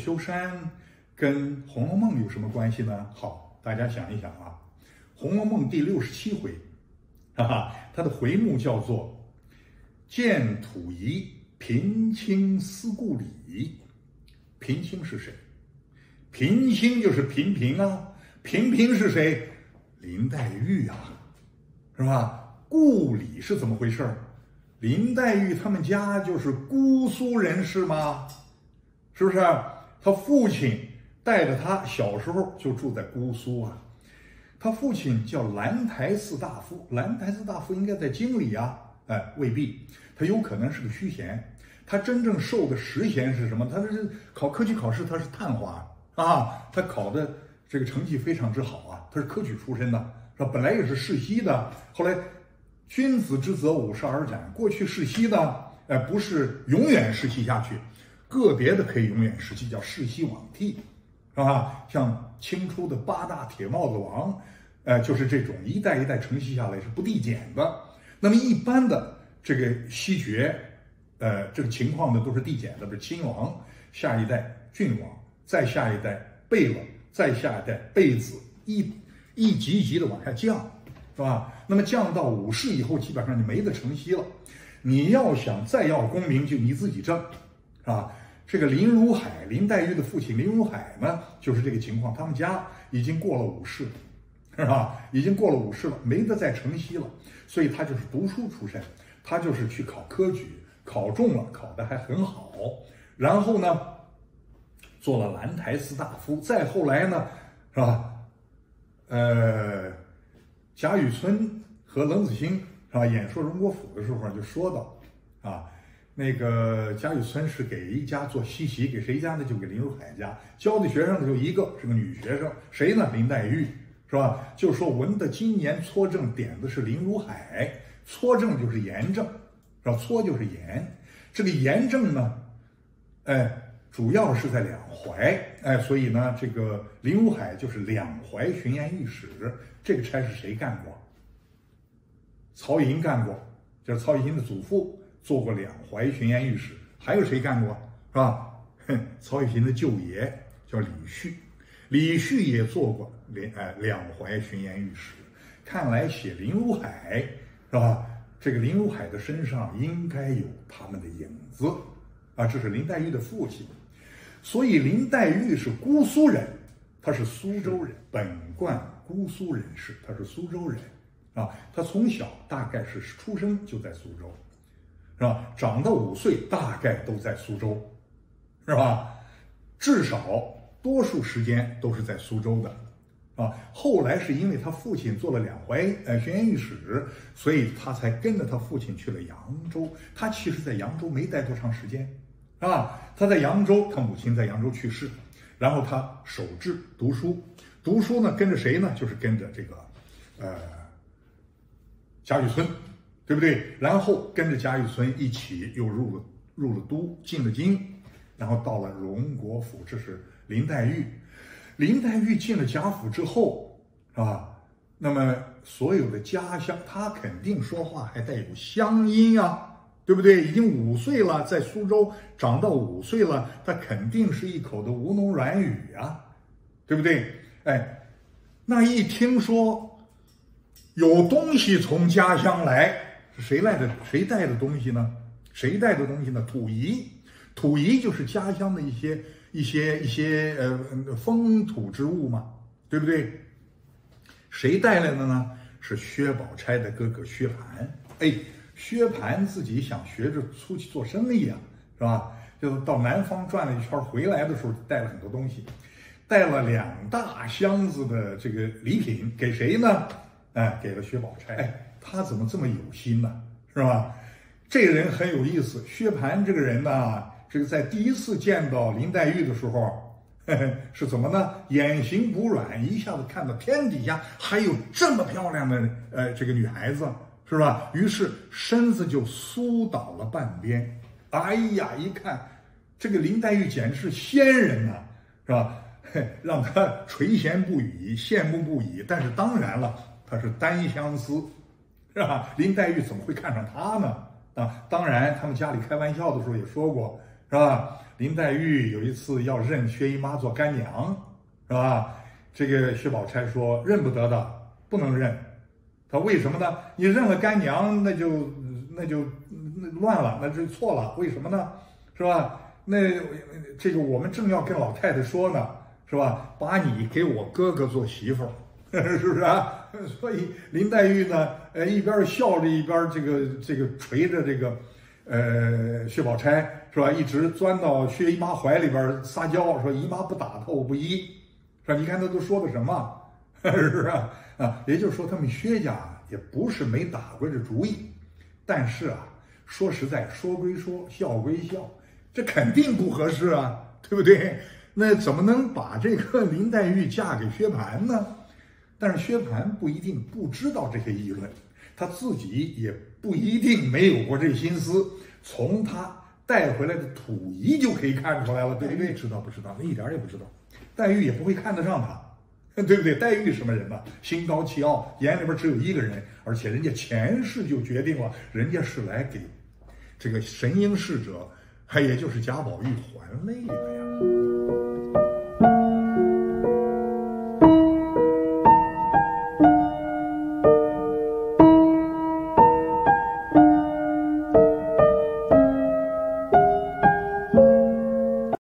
秋山跟《红楼梦》有什么关系呢？好，大家想一想啊，《红楼梦》第六十七回，哈哈，它的回目叫做“见土仪平清思故里”。平清是谁？平清就是平平啊。平平是谁？林黛玉啊，是吧？故里是怎么回事？林黛玉他们家就是姑苏人士吗？是不是？他父亲带着他小时候就住在姑苏啊。他父亲叫兰台寺大夫，兰台寺大夫应该在京里啊。哎，未必，他有可能是个虚衔。他真正受的实衔是什么？他是考科举考试，他是探花啊。他考的这个成绩非常之好啊。他是科举出身的，是吧？本来也是世袭的，后来。君子之泽，五十而斩。过去世袭的，哎，不是永远世袭下去，个别的可以永远世袭，叫世袭罔替，是吧？像清初的八大铁帽子王，呃，就是这种一代一代承袭下来是不递减的。那么一般的这个袭爵，呃，这个情况呢都是递减的，比如亲王，下一代郡王，再下一代贝勒，再下一代贝子，一一级一级的往下降。是吧？那么降到武士以后，基本上就没得承袭了。你要想再要功名，就你自己挣，是吧？这个林如海，林黛玉的父亲林如海呢，就是这个情况。他们家已经过了武士，是吧？已经过了五世了，没得再承袭了。所以他就是读书出身，他就是去考科举，考中了，考得还很好。然后呢，做了兰台司大夫。再后来呢，是吧？呃。贾雨村和冷子兴是吧？演说荣国府的时候就说到，啊，那个贾雨村是给一家做西席，给谁家呢？就给林如海家教的学生呢，就一个是个女学生，谁呢？林黛玉是吧？就说文的今年撮正点子是林如海，撮正就是严正，是吧？撮就是严，这个严正呢，哎，主要是在两淮，哎，所以呢，这个林如海就是两淮巡盐御史。这个差事谁干过？曹寅干过，就是曹寅的祖父做过两淮巡盐御史。还有谁干过？是吧？曹雪芹的舅爷叫李旭，李旭也做过两哎两淮巡盐御史。看来写林如海是吧？这个林如海的身上应该有他们的影子啊。这是林黛玉的父亲，所以林黛玉是姑苏人，她是苏州人，本贯。姑苏人士，她是苏州人，啊，她从小大概是出生就在苏州，是吧？长到五岁大概都在苏州，是吧？至少多数时间都是在苏州的，啊。后来是因为他父亲做了两淮呃巡盐御史，所以他才跟着他父亲去了扬州。他其实，在扬州没待多长时间，啊，他在扬州，他母亲在扬州去世，然后他守制读书。读书呢，跟着谁呢？就是跟着这个，呃，贾雨村，对不对？然后跟着贾雨村一起又入了入了都，进了京，然后到了荣国府。这是林黛玉。林黛玉进了贾府之后，是吧？那么所有的家乡，她肯定说话还带有乡音啊，对不对？已经五岁了，在苏州长到五岁了，她肯定是一口的吴侬软语啊，对不对？哎，那一听说有东西从家乡来，谁来的？谁带的东西呢？谁带的东西呢？土仪，土仪就是家乡的一些一些一些呃风土之物嘛，对不对？谁带来的呢？是薛宝钗的哥哥薛蟠。哎，薛蟠自己想学着出去做生意啊，是吧？就到南方转了一圈，回来的时候带了很多东西。带了两大箱子的这个礼品给谁呢？哎，给了薛宝钗。他怎么这么有心呢？是吧？这个人很有意思。薛蟠这个人呢，这个在第一次见到林黛玉的时候，是怎么呢？眼形不软，一下子看到天底下还有这么漂亮的呃这个女孩子，是吧？于是身子就酥倒了半边。哎呀，一看这个林黛玉简直是仙人呐，是吧？让他垂涎不已，羡慕不已。但是当然了，他是单相思，是吧？林黛玉怎么会看上他呢？啊，当然，他们家里开玩笑的时候也说过，是吧？林黛玉有一次要认薛姨妈做干娘，是吧？这个薛宝钗说认不得的，不能认。他为什么呢？你认了干娘，那就那就那乱了，那就错了。为什么呢？是吧？那这个我们正要跟老太太说呢，是吧？把你给我哥哥做媳妇儿，是不是啊？所以林黛玉呢，呃，一边笑着一边这个这个捶着这个，呃，薛宝钗是吧？一直钻到薛姨妈怀里边撒娇，说姨妈不打她我不依，是吧？你看他都说的什么？是不是啊？啊，也就是说，他们薛家也不是没打过这主意，但是啊，说实在，说归说，笑归笑，这肯定不合适啊，对不对？那怎么能把这个林黛玉嫁给薛蟠呢？但是薛蟠不一定不知道这些议论，他自己也不一定没有过这心思，从他带回来的土仪就可以看出来了，对不对？知道不知道？一点也不知道。黛玉也不会看得上他。对不对？黛玉什么人呢？心高气傲，眼里边只有一个人，而且人家前世就决定了，人家是来给这个神瑛侍者，还也就是贾宝玉还泪的呀。